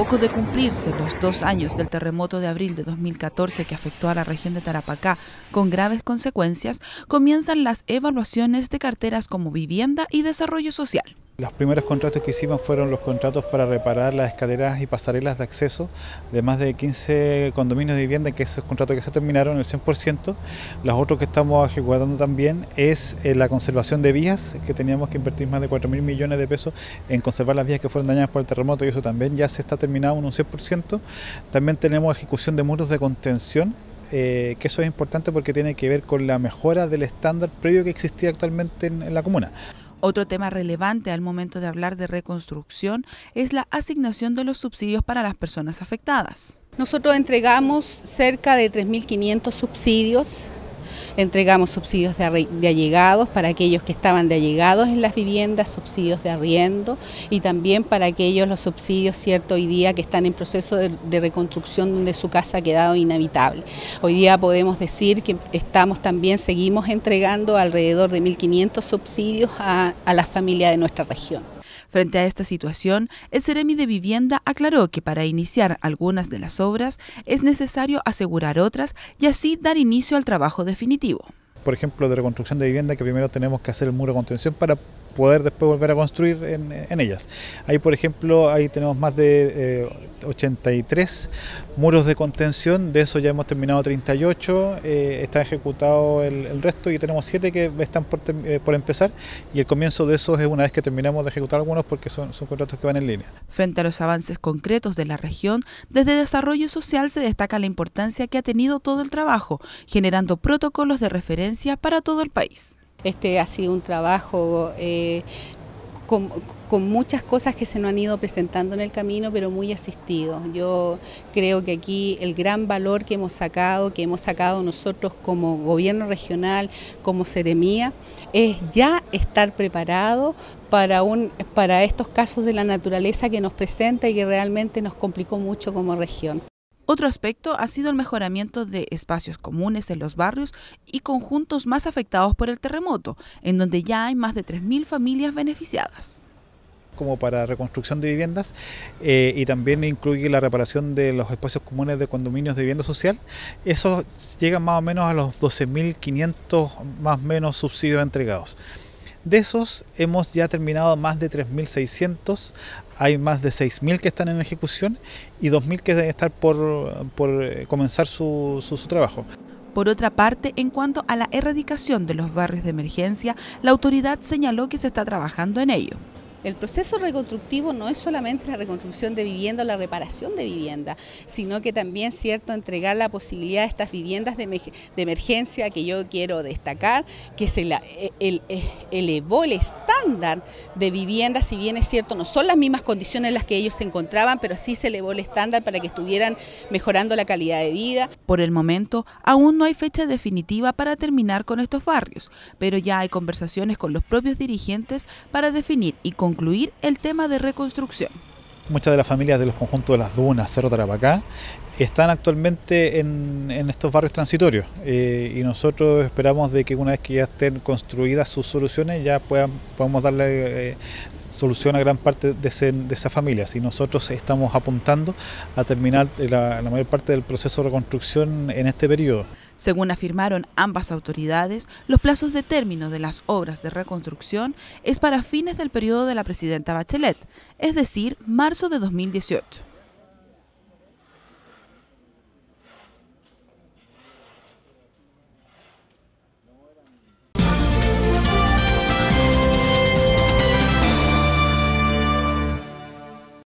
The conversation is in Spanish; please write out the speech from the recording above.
poco de cumplirse los dos años del terremoto de abril de 2014 que afectó a la región de Tarapacá con graves consecuencias, comienzan las evaluaciones de carteras como vivienda y desarrollo social. Los primeros contratos que hicimos fueron los contratos para reparar las escaleras y pasarelas de acceso de más de 15 condominios de vivienda, que esos contratos que se terminaron el 100%. Los otros que estamos ejecutando también es eh, la conservación de vías, que teníamos que invertir más de 4 mil millones de pesos en conservar las vías que fueron dañadas por el terremoto y eso también ya se está terminado en un 100%. También tenemos ejecución de muros de contención eh, que eso es importante porque tiene que ver con la mejora del estándar previo que existía actualmente en la comuna. Otro tema relevante al momento de hablar de reconstrucción es la asignación de los subsidios para las personas afectadas. Nosotros entregamos cerca de 3.500 subsidios Entregamos subsidios de, allegados para aquellos que estaban de allegados en las viviendas, subsidios de arriendo y también para aquellos los subsidios, cierto, hoy día que están en proceso de, reconstrucción donde su casa ha quedado inhabitable. Hoy día podemos decir que estamos también, seguimos entregando alrededor de 1.500 subsidios a, a la familia de nuestra región. Frente a esta situación, el Ceremi de Vivienda aclaró que para iniciar algunas de las obras es necesario asegurar otras y así dar inicio al trabajo definitivo. Por ejemplo, de reconstrucción de vivienda, que primero tenemos que hacer el muro de contención para poder después volver a construir en, ellas. Ahí, por ejemplo, ahí tenemos más de 83 eh, muros de contención, de eso ya hemos terminado 38, eh, está ejecutado el, resto y tenemos 7 que están eh, por, empezar y el comienzo de esos es una vez que terminamos de ejecutar algunos porque son contratos que van en línea. Frente a los avances concretos de la región, desde Desarrollo Social se destaca la importancia que ha tenido todo el trabajo, generando protocolos de referencia para todo el país. Este ha sido un trabajo eh, con, muchas cosas que se nos han ido presentando en el camino, pero muy asistido. Yo creo que aquí el gran valor que hemos sacado, que hemos sacado nosotros como gobierno regional, como Seremía, es ya estar preparado para, un, para estos casos de la naturaleza que nos presenta y que realmente nos complicó mucho como región. Otro aspecto ha sido el mejoramiento de espacios comunes en los barrios y conjuntos más afectados por el terremoto, en donde ya hay más de 3.000 familias beneficiadas como para reconstrucción de viviendas eh, y también incluye la reparación de los espacios comunes de condominios de vivienda social. Eso llega más o menos a los 12.500 más o menos subsidios entregados. De esos hemos ya terminado más de 3.600, hay más de 6.000 que están en ejecución y 2.000 que deben estar por, eh, comenzar su, su trabajo. Por otra parte, en cuanto a la erradicación de los barrios de emergencia, la autoridad señaló que se está trabajando en ello. El proceso reconstructivo no es solamente la reconstrucción de vivienda o la reparación de vivienda, sino que también, cierto, entregar la posibilidad a estas viviendas de, emergencia que yo quiero destacar, que se la, e, el, e, elevó el de vivienda, si bien es cierto, no son las mismas condiciones en las que ellos se encontraban, pero sí se elevó el estándar para que estuvieran mejorando la calidad de vida. Por el momento, aún no hay fecha definitiva para terminar con estos barrios, pero ya hay conversaciones con los propios dirigentes para definir y con concluir el tema de reconstrucción. Muchas de las familias de los conjuntos de las dunas, Cerro Tarapacá, están actualmente en, estos barrios transitorios. Eh, y nosotros esperamos de que una vez que ya estén construidas sus soluciones ya puedan, podamos darle eh, solución a gran parte de, esas familias y nosotros estamos apuntando a terminar la mayor parte del proceso de reconstrucción en este periodo. Según afirmaron ambas autoridades, los plazos de término de las obras de reconstrucción es para fines del periodo de la presidenta Bachelet, es decir, marzo de 2018.